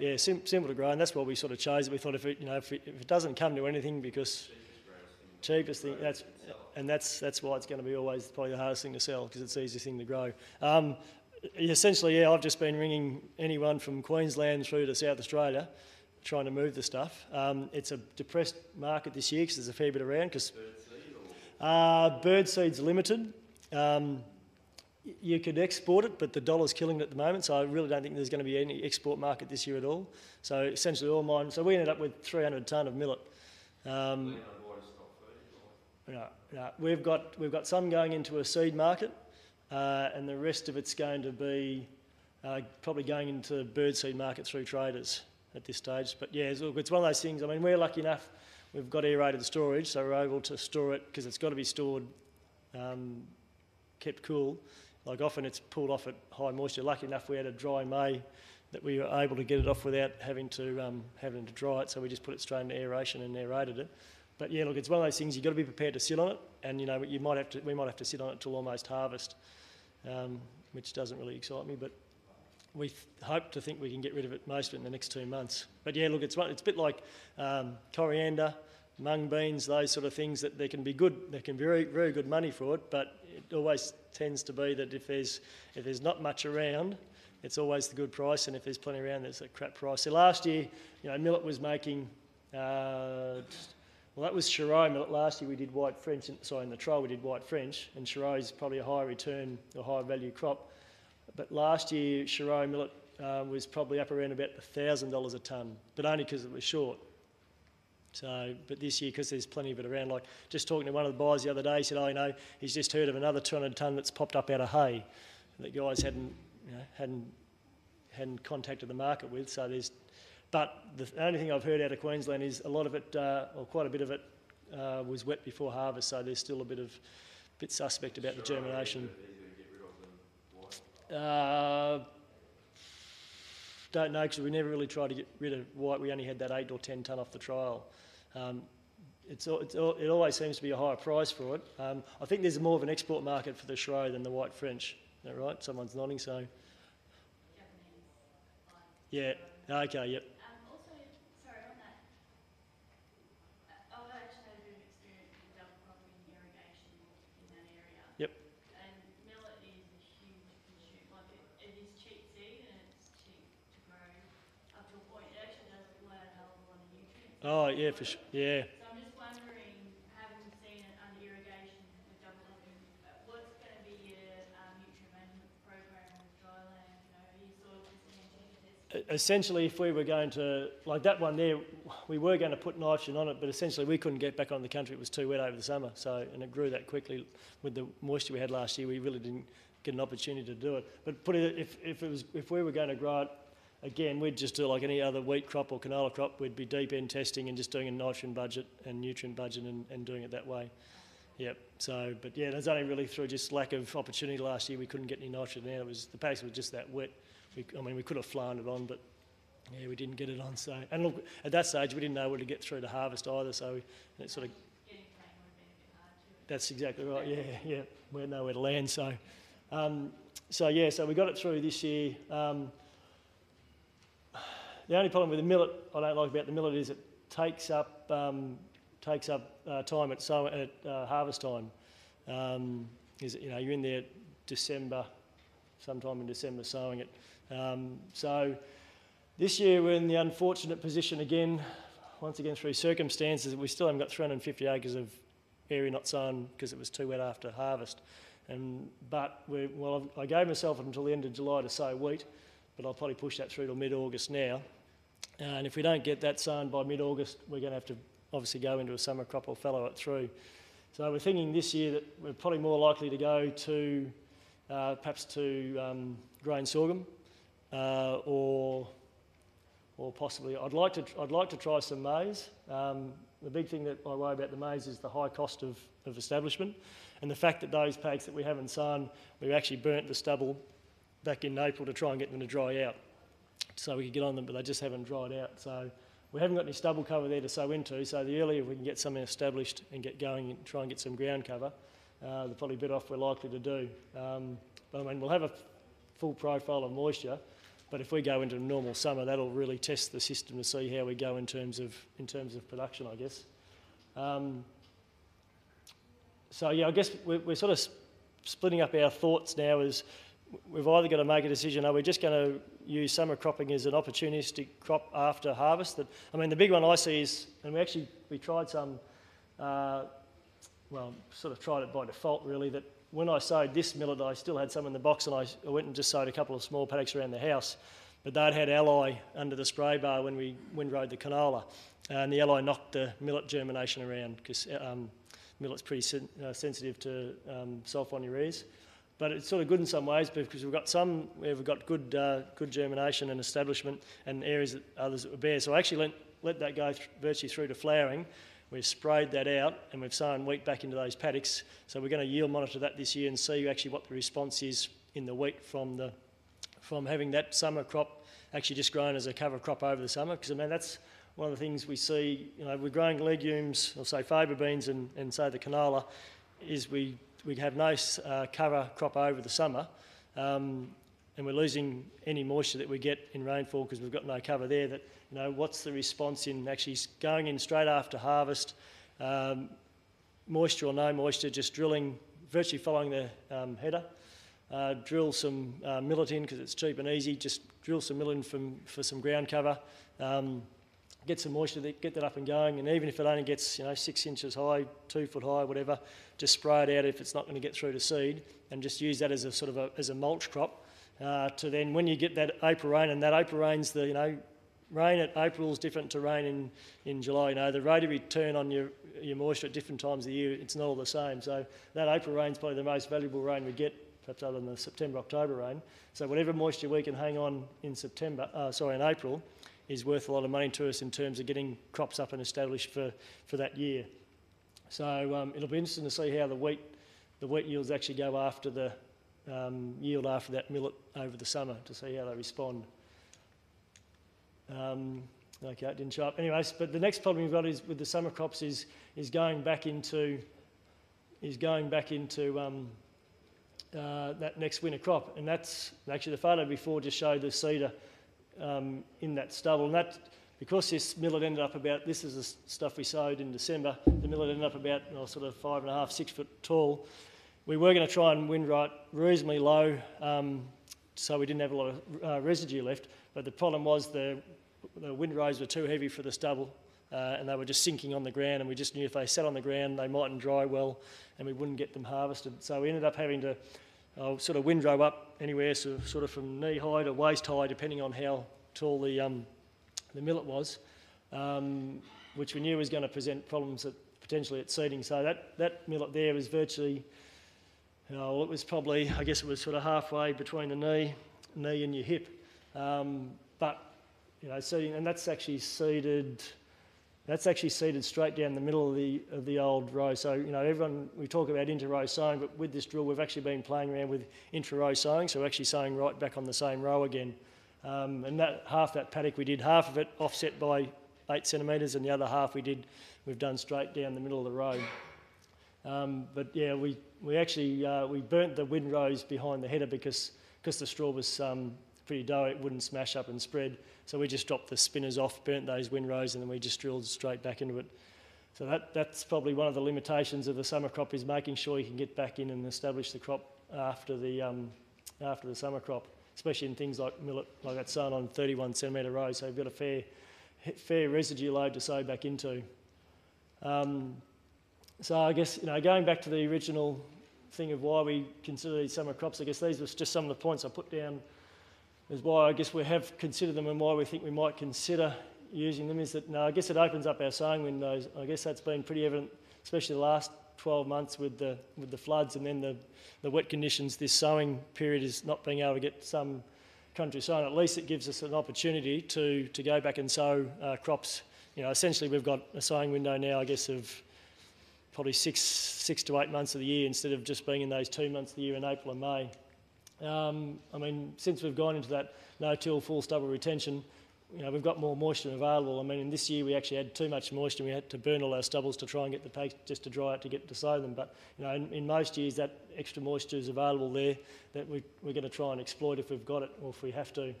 Yeah, sim- simple to grow, and that's why we sort of chose. We thought if it, you know, if it, if it doesn't come to anything, because cheapest thing, that's, and that's that's why it's going to be always probably the hardest thing to sell because it's the easiest thing to grow. Um, essentially, yeah, I've just been ringing anyone from Queensland through to South Australia, trying to move the stuff. Um, it's a depressed market this year because there's a fair bit around. Because uh, bird seed's limited. Um, you could export it, but the dollar's killing it at the moment, so I really don't think there's going to be any export market this year at all. So essentially, all mine. So we ended up with 300 tonne of millet. Um, no, no. We've got we've got some going into a seed market, uh, and the rest of it's going to be uh, probably going into the bird seed market through traders at this stage. But yeah, look, it's one of those things. I mean, we're lucky enough. We've got aerated storage, so we're able to store it because it's got to be stored, um, kept cool. Like often it's pulled off at high moisture. Lucky enough we had a dry May that we were able to get it off without having to um, having to dry it. So we just put it straight into aeration and aerated it. But yeah, look, it's one of those things you've got to be prepared to sit on it, and you know you might have to we might have to sit on it till almost harvest, um, which doesn't really excite me. But we hope to think we can get rid of it most of it in the next two months. But yeah, look, it's one, it's a bit like um, coriander, mung beans, those sort of things that there can be good, there can be very very good money for it, but it always tends to be that if there's if there's not much around, it's always the good price, and if there's plenty around, there's a crap price. So last year, you know, millet was making. Uh, well, that was Shiro millet. Last year we did white French. Sorry, in the trial we did white French, and Shiro is probably a higher return, a higher value crop. But last year Shiro millet uh, was probably up around about thousand dollars a tonne, but only because it was short. So, but this year, because there's plenty of it around, like just talking to one of the buyers the other day, he said, "Oh, you know, he's just heard of another 200 tonne that's popped up out of hay that guys hadn't, you know, hadn't, hadn't contacted the market with." So there's, but the only thing I've heard out of Queensland is a lot of it, uh, or quite a bit of it, uh, was wet before harvest. So there's still a bit of, bit suspect about the germination. Uh, don't know because we never really tried to get rid of white. We only had that eight or ten tonne off the trial. Um, it's, it's, it always seems to be a higher price for it. Um, I think there's more of an export market for the Shiro than the white French. Is that right? Someone's nodding, so. Yeah, okay, yep. Oh, yeah, for sure. Yeah. So I'm just wondering, having seen it under irrigation with double living, what's going to be your um, nutrient management program with dryland? You know, are you sort of just Essentially, if we were going to, like that one there, we were going to put nitrogen on it, but essentially we couldn't get back on the country. It was too wet over the summer, so and it grew that quickly with the moisture we had last year. We really didn't get an opportunity to do it. But put it, if, if it was, if we were going to grow it again, we'd just do like any other wheat crop or canola crop. We'd be deep N testing and just doing a nitrogen budget and nutrient budget and, and doing it that way. Yep. So, but yeah, there's only really through just lack of opportunity last year. We couldn't get any nitrogen out. It was the pace was just that wet. We, I mean, we could have flown it on, but yeah, we didn't get it on. So, and look, at that stage, we didn't know where to get through to harvest either. So, it sort of. That's exactly right. Yeah, yeah. We had nowhere to land. So, um, so yeah. So we got it through this year. Um, the only problem with the millet I don't like about the millet is it takes up um, takes up uh, time at, so, at uh, harvest time. Um, is you know you're in there December, sometime in December sowing it. Um, so this year we're in the unfortunate position again, once again through circumstances we still haven't got 350 acres of area not sown because it was too wet after harvest. And but we well I gave myself until the end of July to sow wheat but I'll probably push that through to mid-August now. And if we don't get that sown by mid-August, we're going to have to obviously go into a summer crop or fallow it through. So we're thinking this year that we're probably more likely to go to uh, perhaps to um, grain sorghum uh, or or possibly I'd like to I'd like to try some maize. Um, the big thing that I worry about the maize is the high cost of, of establishment and the fact that those paddocks that we haven't sown, we've actually burnt the stubble back in April to try and get them to dry out so we could get on them, but they just haven't dried out. So we haven't got any stubble cover there to sow into, so the earlier we can get something established and get going and try and get some ground cover, uh, the probably better off we're likely to do. Um, but I mean, we'll have a full profile of moisture, But if we go into a normal summer, that'll really test the system to see how we go in terms of in terms of production, I guess. Um, so yeah, I guess we're, we're sort of splitting up our thoughts now. As we've either got to make a decision: are we just going to use summer cropping as an opportunistic crop after harvest? That I mean, the big one I see is, and we actually we tried some. Uh, well, sort of tried it by default really, that when I sowed this millet, I still had some in the box and I, I went and just sowed a couple of small paddocks around the house. But they'd had ally under the spray bar when we windrowed the canola. And the ally knocked the millet germination around because um, millet's pretty sen- uh, sensitive to um, sulfonylureas. But it's sort of good in some ways because we've got some where we've got good, uh, good germination and establishment and areas that others that were bare. So I actually let, let that go th- virtually through to flowering. We've sprayed that out and we've sown wheat back into those paddocks. So we're going to yield monitor that this year and see actually what the response is in the wheat from the from having that summer crop actually just grown as a cover crop over the summer. Because I mean that's one of the things we see. You know, we're growing legumes, or say faba beans and, and say the canola, is we we have no uh, cover crop over the summer. Um, and we're losing any moisture that we get in rainfall because we've got no cover there. That you know, what's the response in actually going in straight after harvest, um, moisture or no moisture, just drilling, virtually following the um, header. Uh, drill some uh, millet in because it's cheap and easy. Just drill some millet in from, for some ground cover. Um, get some moisture, get that up and going. And even if it only gets you know six inches high, two foot high, whatever, just spray it out if it's not going to get through to seed, and just use that as a sort of a, as a mulch crop. Uh, to then when you get that April rain, and that April rain's the you know rain at April is different to rain in, in July. You know, the rate of return on your, your moisture at different times of the year, it's not all the same. So that April rain's probably the most valuable rain we get, perhaps other than the September, October rain. So whatever moisture we can hang on in September, uh, sorry, in April, is worth a lot of money to us in terms of getting crops up and established for, for that year. So um, it'll be interesting to see how the wheat, the wheat yields actually go after the um, yield after that millet over the summer to see how they respond. Um, okay, it didn't show up. Anyways, but the next problem we've got is with the summer crops is is going back into is going back into um, uh, that next winter crop, and that's actually the photo before just showed the seeder um, in that stubble, and that because this millet ended up about this is the stuff we sowed in December. The millet ended up about oh, sort of five and a half, six foot tall. We were going to try and windrow right reasonably low, um, so we didn't have a lot of uh, residue left. But the problem was the the windrows were too heavy for the stubble, uh, and they were just sinking on the ground. And we just knew if they sat on the ground, they mightn't dry well, and we wouldn't get them harvested. So we ended up having to uh, sort of windrow up anywhere, so, sort of from knee high to waist high, depending on how tall the um, the millet was, um, which we knew was going to present problems at, potentially at seeding. So that that millet there was virtually. You know, it was probably, I guess it was sort of halfway between the knee, knee and your hip. Um, but you know, seeding, and that's actually seeded. That's actually seeded straight down the middle of the of the old row. So you know, everyone we talk about inter-row sowing, but with this drill, we've actually been playing around with intra-row sowing. So we're actually sowing right back on the same row again. Um, and that half that paddock we did half of it offset by eight centimetres, and the other half we did we've done straight down the middle of the row. Um, but yeah, we we actually uh, we burnt the windrows behind the header because because the straw was um, pretty doughy, it wouldn't smash up and spread. So we just dropped the spinners off, burnt those windrows, and then we just drilled straight back into it. So that, that's probably one of the limitations of the summer crop is making sure you can get back in and establish the crop after the um, after the summer crop, especially in things like millet, like that's sown on 31 centimetre rows. So you've got a fair fair residue load to sow back into. Um, so I guess you know going back to the original thing of why we consider these summer crops, I guess these were just some of the points I put down is why I guess we have considered them and why we think we might consider using them is that no, I guess it opens up our sowing windows. I guess that's been pretty evident, especially the last 12 months with the with the floods and then the, the wet conditions. This sowing period is not being able to get some country sown. At least it gives us an opportunity to to go back and sow uh, crops. You know, essentially we've got a sowing window now, I guess, of probably six six to eight months of the year instead of just being in those two months of the year in April and May. Um, I mean, since we've gone into that no-till full stubble retention, you know, we've got more moisture available. I mean, in this year we actually had too much moisture. We had to burn all our stubbles to try and get the paste just to dry it to get to sow them. But you know, in, in most years that extra moisture is available there that we, we're going to try and exploit if we've got it or if we have to.